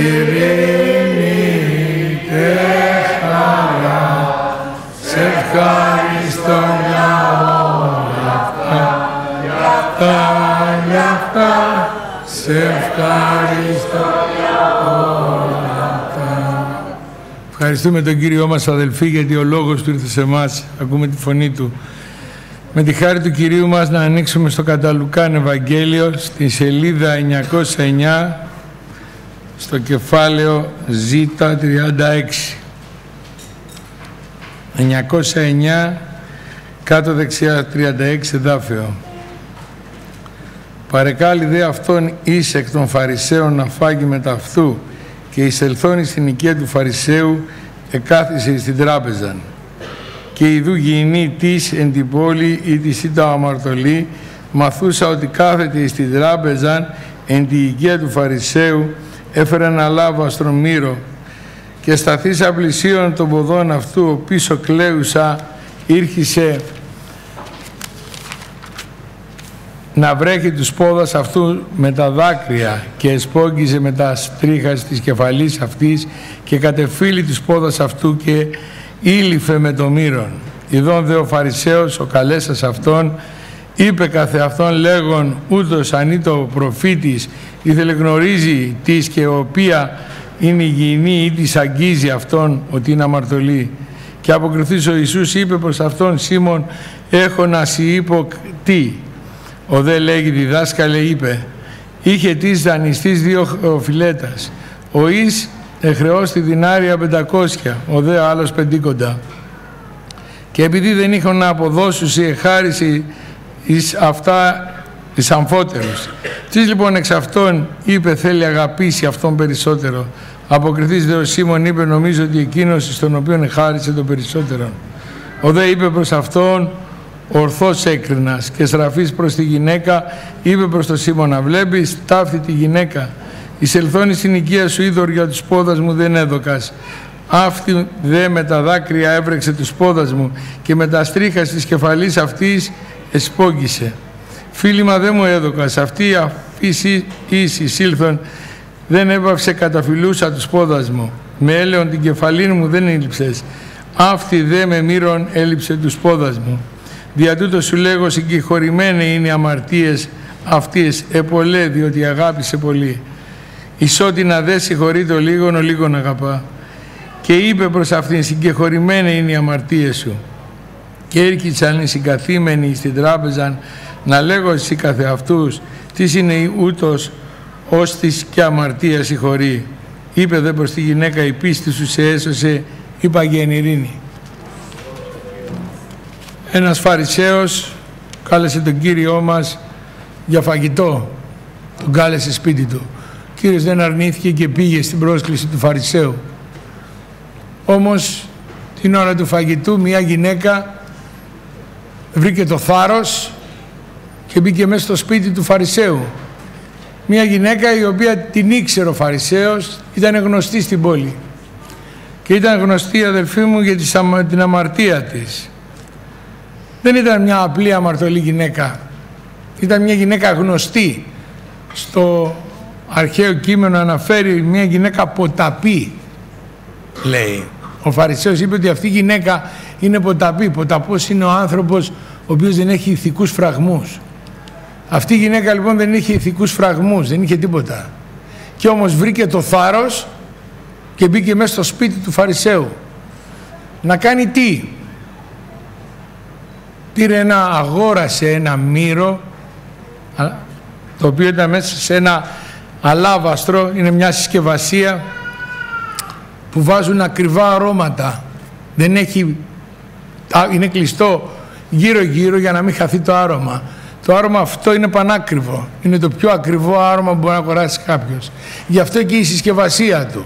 ειρήνη και χαρά, σε ευχαριστώ για όλα αυτά, για αυτά, για αυτά, σε ευχαριστώ για όλα αυτά. Ευχαριστούμε τον Κύριό μας αδελφοί γιατί ο λόγος του ήρθε σε εμάς, ακούμε τη φωνή του. Με τη χάρη του Κυρίου μας να ανοίξουμε στο Καταλουκάν Ευαγγέλιο στη σελίδα 909 στο κεφάλαιο Z36. 909 κάτω δεξιά 36 εδάφιο. Παρεκάλει δε αυτόν εις εκ των Φαρισαίων να φάγει μετά αυτού και εισελθώνει στην οικία του Φαρισαίου εκάθισε στην τράπεζα και ειδού γινή της εν την πόλη ή της ή αμαρτωλή μαθούσα ότι κάθεται στην τράπεζα εν την οικία του Φαρισαίου έφερε ένα λάβαστρο μύρο και σταθήσα πλησίον των ποδών αυτού ο πίσω κλαίουσα ήρχισε να βρέχει τους πόδας αυτού με τα δάκρυα και εσπόγγιζε με τα στρίχα της κεφαλής αυτής και κατεφύλει τους πόδας αυτού και ήλυφε με το μύρον. Ιδών δε ο Φαρισαίος, ο καλέσας αυτόν, είπε καθε αυτόν λέγον ούτως αν το προφήτης ήθελε γνωρίζει της και οποία είναι υγιεινή ή της αγγίζει αυτόν ότι είναι αμαρτωλή. Και αποκριθείς ο Ιησούς είπε προς αυτόν Σίμων έχω να σοι είπω τι. Ο δε λέγει διδάσκαλε είπε είχε της δανειστής δύο φιλέτας. Ο εις εχρεώστη δινάρια πεντακόσια, ο δε άλλος πεντήκοντα. Και επειδή δεν είχαν να αποδώσουν η εχάριση εις αυτά εις αμφότερους. Τι λοιπόν εξ αυτών είπε θέλει αγαπήσει αυτόν περισσότερο; Αποκριθείς δε ο Σίμων είπε νομίζω ότι εκείνος στον οποίο εχάρισε το περισσότερο. Ο δε είπε προς αυτόν ορθός έκρινας και στραφής προς τη γυναίκα είπε προς τον Σίμωνα βλέπεις ταύτη τη γυναίκα εισελθώνει στην οικία σου είδωρ για τους πόδας μου δεν έδωκας αυτή δε με τα δάκρυα έβρεξε τους πόδας μου και με τα στρίχα της κεφαλής αυτής εσπόγγισε. Φίλημα δεν μου έδωκας, αυτή αφήση ίση σύλθον δεν έβαυσε καταφυλούσα τους πόδας μου. Με έλεον την κεφαλή μου δεν έλειψες. Αυτή δε με μύρον έλειψε τους πόδας μου. Δια τούτο σου λέγω συγκεχωρημένοι είναι οι αμαρτίες αυτές επολέ διότι αγάπησε πολύ. Ισότινα δε συγχωρεί το λίγον ο λίγον αγαπά. Και είπε προς αυτήν συγκεχωρημένοι είναι οι αμαρτίες σου. Και έρχισαν οι συγκαθήμενοι στην τράπεζα να λέγω εσύ καθεαυτούς τις είναι ούτως ως της και αμαρτίας συγχωρεί. Είπε δε προς τη γυναίκα η πίστη σου σε έσωσε, είπα ειρήνη. Ένας Φαρισαίος κάλεσε τον Κύριό μας για φαγητό. Τον κάλεσε σπίτι του. Ο Κύριος δεν αρνήθηκε και πήγε στην πρόσκληση του Φαρισαίου. Όμως την ώρα του φαγητού μια γυναίκα βρήκε το θάρρος και μπήκε μέσα στο σπίτι του Φαρισαίου. Μια γυναίκα η οποία την ήξερε ο Φαρισαίος, ήταν γνωστή στην πόλη. Και ήταν γνωστή αδελφή μου για την αμαρτία της. Δεν ήταν μια απλή αμαρτωλή γυναίκα. Ήταν μια γυναίκα γνωστή. Στο αρχαίο κείμενο αναφέρει μια γυναίκα ποταπή, λέει. Ο Φαρισαίος είπε ότι αυτή η γυναίκα είναι ποταπή. Ποταπός είναι ο άνθρωπος ο οποίος δεν έχει ηθικούς φραγμούς. Αυτή η γυναίκα λοιπόν δεν είχε ηθικούς φραγμούς, δεν είχε τίποτα. Και όμως βρήκε το θάρρος και μπήκε μέσα στο σπίτι του Φαρισαίου. Να κάνει τι; Πήρε ένα, αγόρασε ένα μύρο, το οποίο ήταν μέσα σε ένα αλάβαστρο, είναι μια συσκευασία που βάζουν ακριβά αρώματα. Δεν έχει, είναι κλειστό γύρω γύρω για να μην χαθεί το άρωμα. Το άρωμα αυτό είναι πανάκριβο. Είναι το πιο ακριβό άρωμα που μπορεί να αγοράσει κάποιος. Γι' αυτό και η συσκευασία του.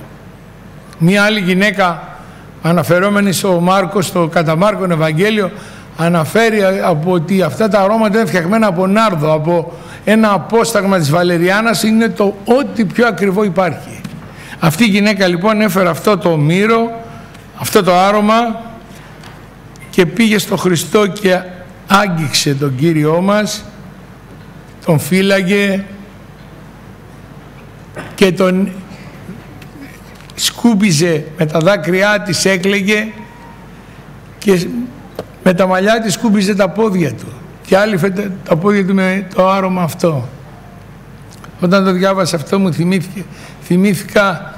Μία άλλη γυναίκα αναφερόμενη στο Μάρκο, στο κατά Μάρκον Ευαγγέλιο, αναφέρει από ότι αυτά τα αρώματα είναι φτιαγμένα από νάρδο, από ένα απόσταγμα της Βαλεριάνας, είναι το ό,τι πιο ακριβό υπάρχει. Αυτή η γυναίκα λοιπόν έφερε αυτό το μύρο, αυτό το άρωμα και πήγε στο Χριστό και άγγιξε τον Κύριό μας, τον φύλαγε και τον σκούπιζε με τα δάκρυά της έκλαιγε και με τα μαλλιά της σκούπιζε τα πόδια του και άλυφε τα πόδια του με το άρωμα αυτό. Όταν το διάβασα αυτό μου θυμήθηκε, θυμήθηκα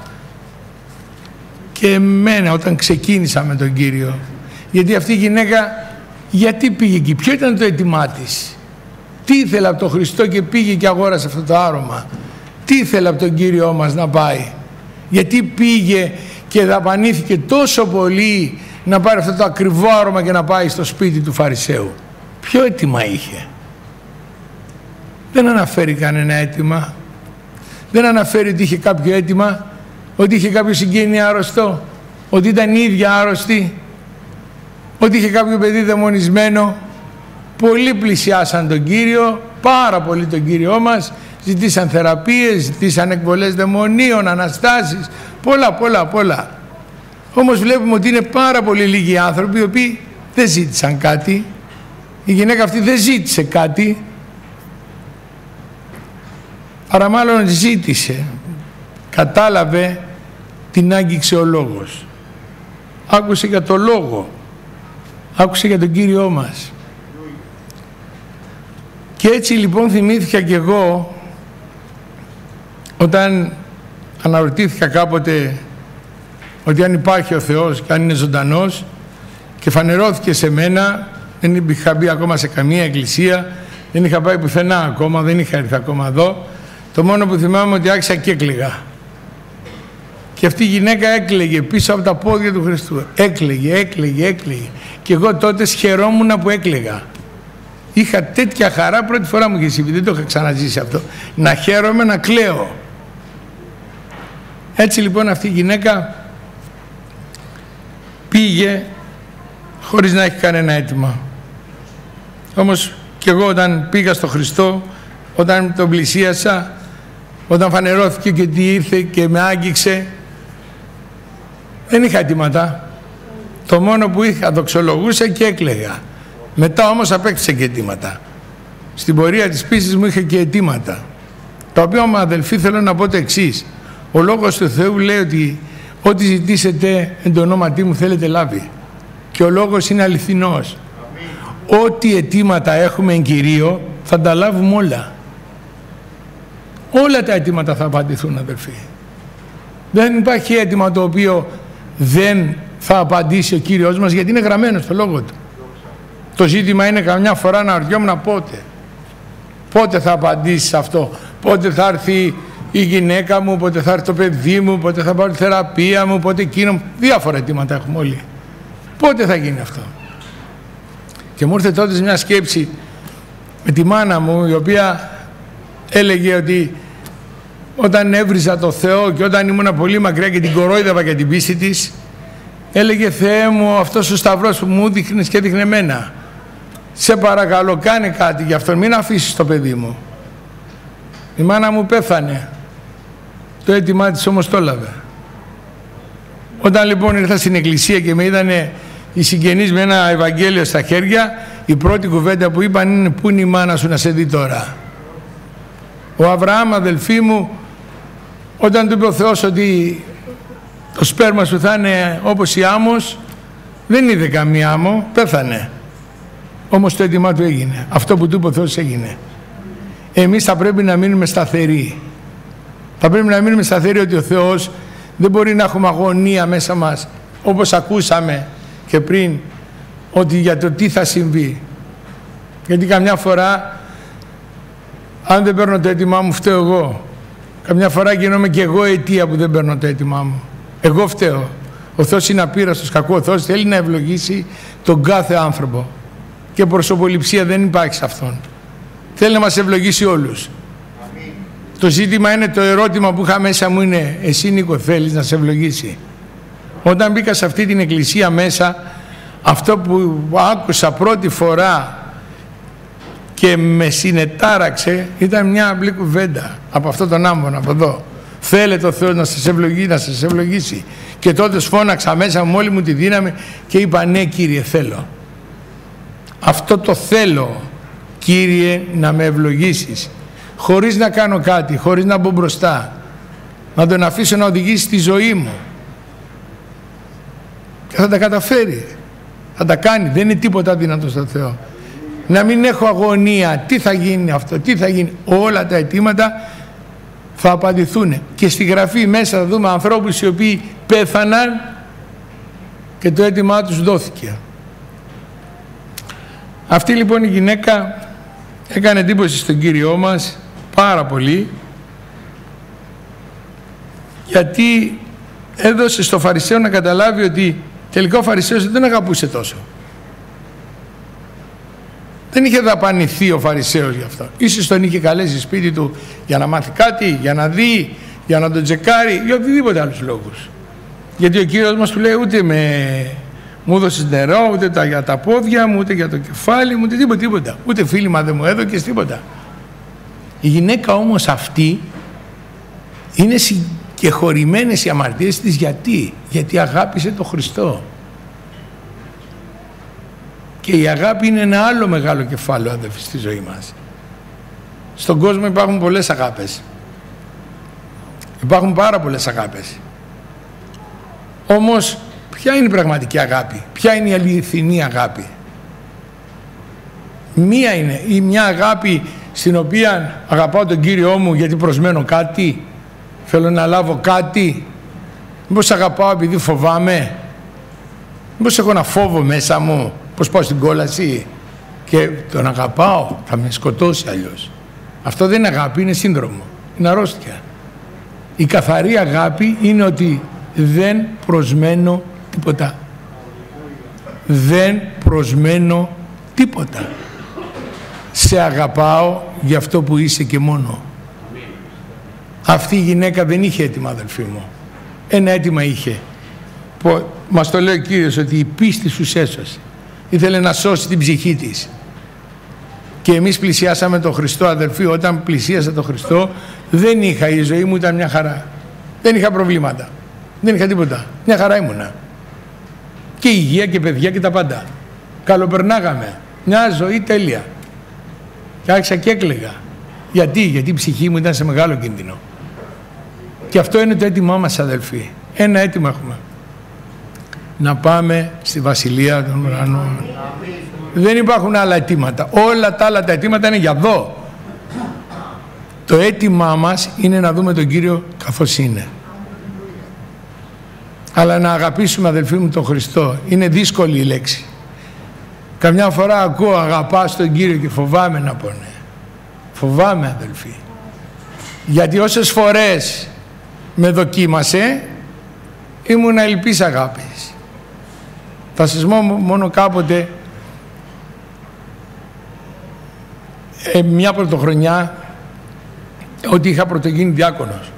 και εμένα όταν ξεκίνησα με τον Κύριο. Γιατί αυτή η γυναίκα γιατί πήγε εκεί, ποιο ήταν το έτοιμά της; Τι ήθελε από τον Χριστό και πήγε και αγόρασε αυτό το άρωμα; Τι ήθελε από τον Κύριό μας να πάει; Γιατί πήγε και δαπανήθηκε τόσο πολύ να πάρει αυτό το ακριβό άρωμα και να πάει στο σπίτι του Φαρισαίου; Ποιο αίτημα είχε; Δεν αναφέρει κανένα αίτημα. Δεν αναφέρει ότι είχε κάποιο αίτημα, ότι είχε κάποιο συγγένειο άρρωστο, ότι ήταν η ίδια άρρωστη, ότι είχε κάποιο παιδί δαιμονισμένο. Πολλοί πλησιάσαν τον Κύριο, πάρα πολύ τον Κύριό μας, ζητήσαν θεραπείες, ζητήσαν εκβολές δαιμονίων, αναστάσεις, πολλά πολλά πολλά. Όμως βλέπουμε ότι είναι πάρα πολύ λίγοι άνθρωποι οι οποίοι δεν ζήτησαν κάτι. Η γυναίκα αυτή δεν ζήτησε κάτι, Άρα μάλλον ζήτησε, κατάλαβε την άγγιξε ο λόγος. Άκουσε για το λόγο, άκουσε για τον Κύριό μας. Και έτσι λοιπόν θυμήθηκα και εγώ όταν αναρωτήθηκα κάποτε ότι αν υπάρχει ο Θεός και αν είναι ζωντανός και φανερώθηκε σε μένα, δεν είχα μπει ακόμα σε καμία εκκλησία, δεν είχα πάει πουθενά ακόμα, δεν είχα έρθει ακόμα εδώ, το μόνο που θυμάμαι ότι άρχισα και έκλαιγα. Και αυτή η γυναίκα έκλαιγε πίσω από τα πόδια του Χριστού. Έκλαιγε, έκλαιγε, έκλαιγε. Και εγώ τότε σχερόμουν που έκλαιγα. Είχα τέτοια χαρά, πρώτη φορά μου είχε συμβεί, δεν το είχα ξαναζήσει αυτό. Να χαίρομαι, να κλαίω. Έτσι λοιπόν αυτή η γυναίκα πήγε χωρίς να έχει κανένα αίτημα. Όμως και εγώ όταν πήγα στο Χριστό, όταν τον πλησίασα, όταν φανερώθηκε και τι ήρθε και με άγγιξε δεν είχα αιτήματα. Το μόνο που είχα δοξολογούσα και έκλαιγα. Μετά όμως απέκτησε και αιτήματα. Στην πορεία της πίστης μου είχε και αιτήματα τα οποία μου αδελφοί θέλω να πω το εξής. ο Λόγος του Θεού λέει ότι ό,τι ζητήσετε εν το ονόματί μου θέλετε λάβει. Και ο Λόγος είναι αληθινός. Ό,τι αιτήματα έχουμε εν Κυρίω θα τα λάβουμε όλα. Όλα τα αιτήματα θα απαντηθούν αδερφοί. Δεν υπάρχει αίτημα το οποίο δεν θα απαντήσει ο Κύριος μας γιατί είναι γραμμένος στο λόγο του. Το ζήτημα είναι καμιά φορά να αργιόμουν πότε. Πότε θα απαντήσει αυτό. Πότε θα έρθει η γυναίκα μου, πότε θα έρθει το παιδί μου, πότε θα πάρει θεραπεία μου, πότε εκείνο. Διάφορα αιτήματα έχουμε όλοι. Πότε θα γίνει αυτό. Και μου ήρθε τότε μια σκέψη με τη μάνα μου η οποία έλεγε ότι όταν έβριζα το Θεό και όταν ήμουν πολύ μακριά και την κορόιδευα για την πίστη της έλεγε Θεέ μου αυτός ο σταυρός που μου δείχνεις και έδειχνε εμένα. Σε παρακαλώ κάνε κάτι γι' αυτό μην αφήσεις το παιδί μου η μάνα μου πέθανε. Το αίτημά της όμως το έλαβε. Όταν λοιπόν ήρθα στην εκκλησία και με είδανε οι συγγενείς με ένα Ευαγγέλιο στα χέρια η πρώτη κουβέντα που είπαν είναι πού είναι η μάνα σου να σε δει τώρα; Ο Αβραάμ αδελφοί μου όταν του είπε ο Θεός ότι το σπέρμα σου θα είναι όπως η άμμος δεν είδε καμία άμμο, πέθανε. Όμως το έτοιμά του έγινε. Αυτό που του είπε ο Θεός έγινε. Εμείς θα πρέπει να μείνουμε σταθεροί. Θα πρέπει να μείνουμε σταθεροί ότι ο Θεός δεν μπορεί να έχουμε αγωνία μέσα μας όπως ακούσαμε και πριν ότι για το τι θα συμβεί. Γιατί καμιά φορά αν δεν παίρνω το έτοιμά μου φταίω εγώ Καμιά φορά γίνομαι και εγώ αιτία που δεν παίρνω το έτοιμά μου. Εγώ φταίω. Ο Θεός είναι απείραστος κακό. Ο Θεός θέλει να ευλογήσει τον κάθε άνθρωπο. Και προσωποληψία δεν υπάρχει σε Αυτόν. Θέλει να μας ευλογήσει όλους. Το ζήτημα είναι το ερώτημα που είχα μέσα μου είναι εσύ Νίκο θέλεις να σε ευλογήσει; Όταν μπήκα σε αυτή την εκκλησία μέσα αυτό που άκουσα πρώτη φορά και με συνετάραξε ήταν μια απλή κουβέντα από αυτόν τον άμμονα από εδώ. Θέλετε ο Θεός να σας ευλογεί, να σας ευλογήσει. Και τότε σφώναξα μέσα μου όλη μου τη δύναμη και είπα ναι Κύριε θέλω. Αυτό το θέλω Κύριε να με ευλογήσεις. Χωρίς να κάνω κάτι, χωρίς να μπω μπροστά. Να τον αφήσω να οδηγήσει τη ζωή μου. και θα τα καταφέρει. Θα τα κάνει. Δεν είναι τίποτα δυνατό στο Θεό. Να μην έχω αγωνία. Τι θα γίνει αυτό, τι θα γίνει. Όλα τα αιτήματα θα απαντηθούν. Και στη γραφή μέσα θα δούμε ανθρώπους οι οποίοι πέθαναν και το αίτημά τους δόθηκε. Αυτή λοιπόν η γυναίκα έκανε εντύπωση στον Κύριό μας πάρα πολύ γιατί έδωσε στο Φαρισαίο να καταλάβει ότι τελικά ο Φαρισαίος δεν τον αγαπούσε τόσο. Δεν είχε δαπανηθεί ο Φαρισαίος γι' αυτό. Ίσως τον είχε καλέσει σπίτι του για να μάθει κάτι, για να δει, για να τον τσεκάρει, για οτιδήποτε άλλους λόγους. Γιατί ο Κύριος μας του λέει ούτε με μου έδωσες νερό, ούτε τα, για τα πόδια μου, ούτε για το κεφάλι μου, ούτε τίποτα, τίποτα. Ούτε φίλημα δεν μου έδωκες τίποτα. Η γυναίκα όμως αυτή είναι συγκεχωρημένες οι αμαρτίες της γιατί; Γιατί αγάπησε τον Χριστό. Και η αγάπη είναι ένα άλλο μεγάλο κεφάλαιο αδερφοί στη ζωή μας. Στον κόσμο υπάρχουν πολλές αγάπες. Υπάρχουν πάρα πολλές αγάπες. Όμως ποια είναι η πραγματική αγάπη, ποια είναι η αληθινή αγάπη; Μία είναι ή μια αγάπη στην οποία αγαπάω τον Κύριό μου γιατί προσμένω κάτι, θέλω να λάβω κάτι, μήπως αγαπάω επειδή φοβάμαι, μήπως έχω ένα φόβο μέσα μου, πως πάω στην κόλαση και τον αγαπάω, θα με σκοτώσει αλλιώς. Αυτό δεν είναι αγάπη, είναι σύνδρομο, είναι αρρώστια. Η καθαρή αγάπη είναι ότι δεν προσμένω τίποτα. Δεν προσμένω τίποτα. Σε αγαπάω για αυτό που είσαι και μόνο. Αυτή η γυναίκα δεν είχε έτοιμα αδελφοί μου. Ένα έτοιμα είχε. Που μας το λέει ο Κύριος ότι η πίστη σου έσωσε. Ήθελε να σώσει την ψυχή της. Και εμείς πλησιάσαμε τον Χριστό αδελφοί. Όταν πλησίασα τον Χριστό δεν είχα, η ζωή μου ήταν μια χαρά. Δεν είχα προβλήματα. Δεν είχα τίποτα. Μια χαρά ήμουνα. Και υγεία και παιδιά και τα πάντα. Καλοπερνάγαμε. Μια ζωή τέλεια. Και άρχισα και έκλαιγα. Γιατί, γιατί η ψυχή μου ήταν σε μεγάλο κίνδυνο. Και αυτό είναι το έτοιμά μας αδελφοί. Ένα έτοιμο έχουμε. Να πάμε στη Βασιλεία των Ουρανών. Δεν υπάρχουν άλλα αιτήματα. Όλα τα άλλα τα αιτήματα είναι για εδώ. Το αίτημά μας είναι να δούμε τον Κύριο καθώς είναι αλλά να αγαπήσουμε αδελφοί μου τον Χριστό είναι δύσκολη η λέξη καμιά φορά ακούω αγαπάς τον Κύριο και φοβάμαι να πω ναι φοβάμαι αδελφοί γιατί όσες φορές με δοκίμασε ήμουν ελπής αγάπης θα σας πω μόνο κάποτε ε, μια πρωτοχρονιά ότι είχα πρωτογίνει διάκονος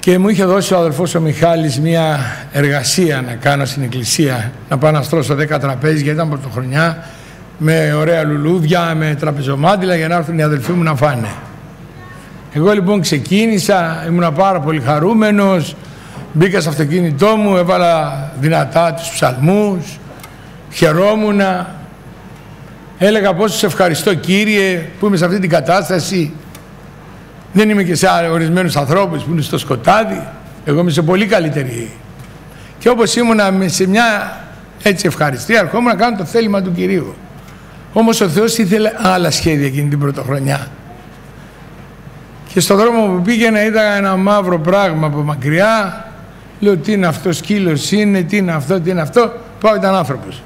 και μου είχε δώσει ο αδελφός ο Μιχάλης μια εργασία να κάνω στην εκκλησία να πάω να στρώσω 10 τραπέζια γιατί ήταν πρωτοχρονιά με ωραία λουλούδια, με τραπεζομάντιλα για να έρθουν οι αδελφοί μου να φάνε. Εγώ λοιπόν ξεκίνησα, ήμουν πάρα πολύ χαρούμενος, μπήκα στο αυτοκίνητό μου, έβαλα δυνατά τους ψαλμούς, χαιρόμουν, έλεγα πόσο σε ευχαριστώ Κύριε που είμαι σε αυτή την κατάσταση, δεν είμαι και σε ορισμένους ανθρώπους που είναι στο σκοτάδι. Εγώ είμαι σε πολύ καλύτερη. Και όπως ήμουνα σε μια έτσι ευχαριστία, ερχόμουν να κάνω το θέλημα του Κυρίου. Όμως ο Θεός ήθελε άλλα σχέδια εκείνη την πρωτοχρονιά. Και στον δρόμο που πήγαινα είδα ένα μαύρο πράγμα από μακριά. Λέω τι είναι αυτός, σκύλος είναι, τι είναι αυτό, τι είναι αυτό. Πάω ήταν άνθρωπος.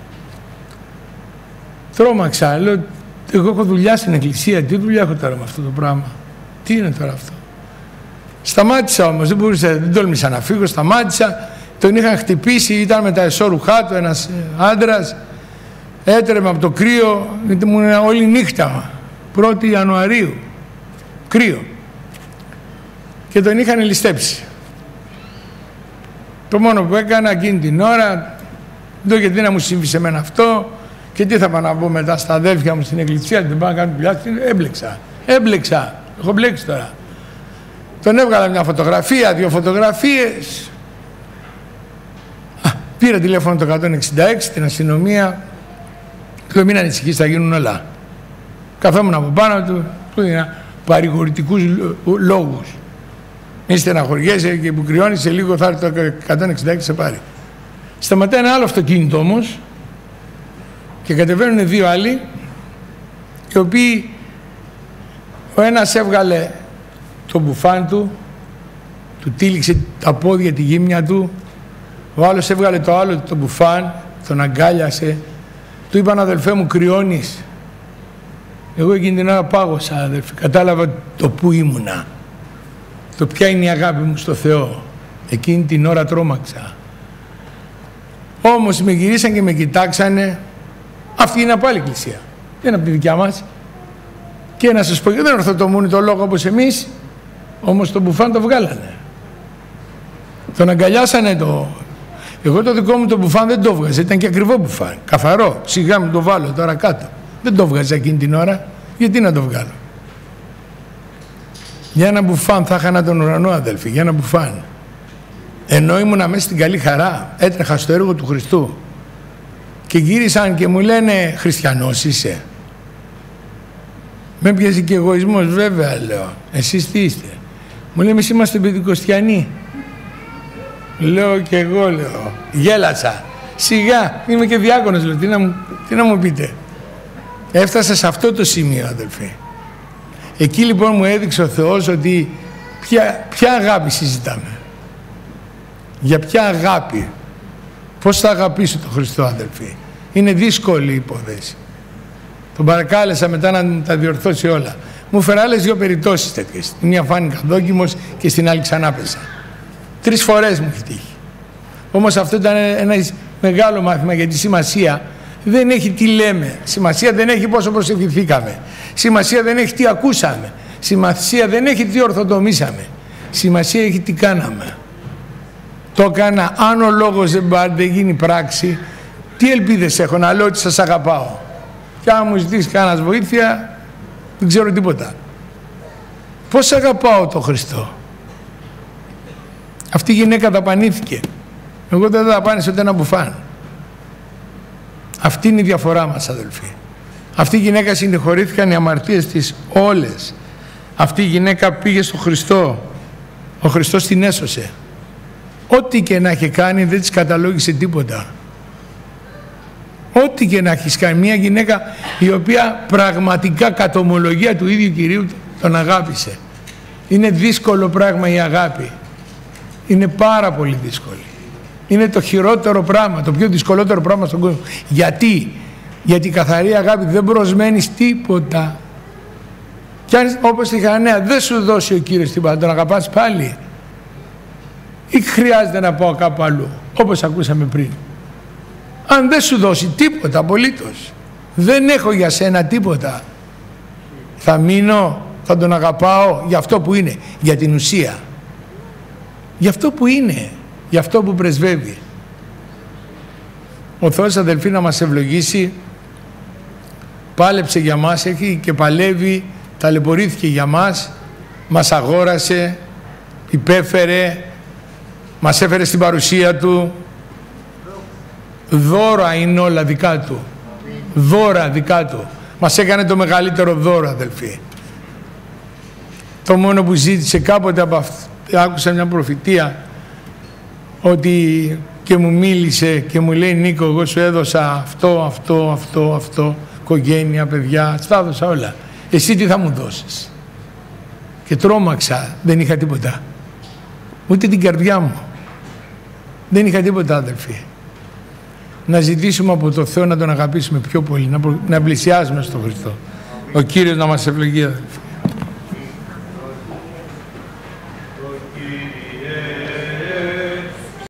Τρώμαξα, λέω εγώ έχω δουλειά στην εκκλησία, τι δουλειά έχω τώρα με αυτό το πράγμα; Τι είναι τώρα αυτό; Σταμάτησα όμως, δεν μπορούσα, δεν τόλμησα να φύγω, σταμάτησα. Τον είχαν χτυπήσει, ήταν με τα εσώρουχά του ένας ε, άντρας. Έτρεμε από το κρύο, ήμουν όλη νύχτα, 1η Ιανουαρίου. Κρύο. Και τον είχαν ληστέψει. Το μόνο που έκανα εκείνη την ώρα, δεν γιατί να μου συμβεί σε μένα αυτό και τι θα πάω να πω μετά στα αδέλφια μου στην εκκλησία, δεν πάω να κάνω δουλειά, έμπλεξα. Έμπλεξα. Έχω μπλέξει τώρα. Τον έβγαλα μια φωτογραφία, δύο φωτογραφίες. Α, πήρα τηλέφωνο το 166, την αστυνομία. Λέω μην ανησυχείς, θα γίνουν όλα. Καθόμουν από πάνω του, του έδινα παρηγορητικούς λόγους. Μην στεναχωριέσαι και που κρυώνεις σε λίγο θα έρθει το 166 σε πάρει. Σταματάει ένα άλλο αυτοκίνητο όμως και κατεβαίνουν δύο άλλοι οι οποίοι ο ένας έβγαλε το μπουφάν του του τύλιξε τα πόδια τη γύμνια του ο άλλος έβγαλε το άλλο το μπουφάν τον αγκάλιασε του είπαν αδελφέ μου κρυώνεις εγώ εκείνη την ώρα πάγωσα αδελφέ κατάλαβα το που ήμουνα το ποια είναι η αγάπη μου στο Θεό εκείνη την ώρα τρόμαξα. Όμως με γυρίσαν και με κοιτάξανε. Αυτή είναι από άλλη εκκλησία. Δεν είναι από τη δικιά μας. Και να σας πω δεν ορθοτομούν το λόγο όπως εμείς όμως το μπουφάν το βγάλανε. Τον αγκαλιάσανε το εγώ το δικό μου το μπουφάν δεν το βγάζα, ήταν και ακριβό μπουφάν, καθαρό. Σιγά μου το βάλω τώρα κάτω. Δεν το βγάζα εκείνη την ώρα, γιατί να το βγάλω; Για ένα μπουφάν θα είχα τον ουρανό αδελφοί, για ένα μπουφάν. Ενώ ήμουν μέσα στην καλή χαρά, έτρεχα στο έργο του Χριστού και γύρισαν και μου λένε χριστιανός είσαι. Με πιάζει και εγωισμός βέβαια λέω. Εσείς τι είστε. Μου λέει εμείς είμαστε παιδικοστιανοί. Λέω και εγώ λέω. Γέλασα. Σιγά, είμαι και διάκονος λέω. Τι να, μου, τι να μου πείτε. Έφτασα σε αυτό το σημείο αδελφοί. Εκεί λοιπόν μου έδειξε ο Θεός ότι ποια, ποια αγάπη συζητάμε. Για ποια αγάπη. Πώς θα αγαπήσω τον Χριστό αδελφοί. Είναι δύσκολη η υπόθεση. Τον παρακάλεσα μετά να τα διορθώσει όλα. Μου φέρε άλλες δύο περιπτώσεις τέτοιες. Την μία φάνηκα δόκιμος και στην άλλη ξανά πέσα. Τρεις φορές μου έχει τύχει. Όμως αυτό ήταν ένα μεγάλο μάθημα για τη σημασία. Δεν έχει τι λέμε. Σημασία δεν έχει πόσο προσευχηθήκαμε. Σημασία δεν έχει τι ακούσαμε. Σημασία δεν έχει τι ορθοτομήσαμε. Σημασία έχει τι κάναμε. Το έκανα. Αν ο λόγος δεν, δεν γίνει πράξη, τι ελπίδες έχω να λέω ότι σας αγαπάω. Και αν μου ζητήσει κανένας βοήθεια, δεν ξέρω τίποτα. Πώς αγαπάω τον Χριστό; Αυτή η γυναίκα δαπανήθηκε. Εγώ δεν δαπάνησα ούτε ένα μπουφάν. Αυτή είναι η διαφορά μας αδελφοί. Αυτή η γυναίκα συνεχωρήθηκαν οι αμαρτίες της όλες. Αυτή η γυναίκα πήγε στο Χριστό. Ο Χριστός την έσωσε. Ό,τι και να έχει κάνει δεν της καταλόγησε τίποτα. Ό,τι και να έχεις κάνει. Μια γυναίκα η οποία πραγματικά κατ' ομολογία του ίδιου Κυρίου τον αγάπησε. Είναι δύσκολο πράγμα η αγάπη είναι πάρα πολύ δύσκολη. Είναι το χειρότερο πράγμα, το πιο δυσκολότερο πράγμα στον κόσμο. Γιατί, γιατί η καθαρή αγάπη δεν προσμένεις τίποτα. Και αν όπως τη Χανέα δεν σου δώσει ο Κύριος τίποτα, τον αγαπάς πάλι. Ή χρειάζεται να πάω κάπου αλλού, όπως ακούσαμε πριν. Αν δεν σου δώσει τίποτα απολύτως, δεν έχω για σένα τίποτα. Θα μείνω, θα τον αγαπάω για αυτό που είναι, για την ουσία για αυτό που είναι, για αυτό που πρεσβεύει. Ο Θεός αδελφοί να μας ευλογήσει, πάλεψε για μας, έχει και παλεύει, ταλαιπωρήθηκε για μας, μας αγόρασε, υπέφερε, μας έφερε στην παρουσία Του. Δώρα είναι όλα δικά Του. Δώρα δικά Του. Μας έκανε το μεγαλύτερο δώρο αδελφοί. Το μόνο που ζήτησε κάποτε από αυτό άκουσα μια προφητεία ότι και μου μίλησε και μου λέει Νίκο εγώ σου έδωσα αυτό, αυτό, αυτό, αυτό, οικογένεια, παιδιά, στα έδωσα όλα. Εσύ τι θα μου δώσεις; Και τρόμαξα, δεν είχα τίποτα. Ούτε την καρδιά μου. Δεν είχα τίποτα αδελφοί. Να ζητήσουμε από το Θεό να τον αγαπήσουμε πιο πολύ, να, να πλησιάζουμε στον Χριστό. Ο Κύριος να μας ευλογεί αδελφοί.